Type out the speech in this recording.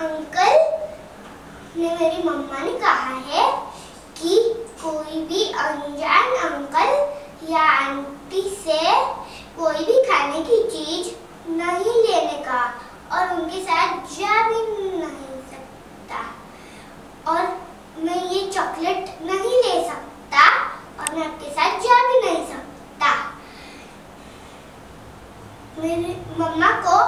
Uncle ने मेरी मम्मा ने कहा है कि कोई भी अनजान अंकल या आंटी से कोई भी खाने की चीज़ नहीं लेने का और उनके साथ जा भी नहीं सकता और मैं ये चॉकलेट नहीं ले सकता और मैं आपके साथ जा भी नहीं सकता। मेरी मम्मा को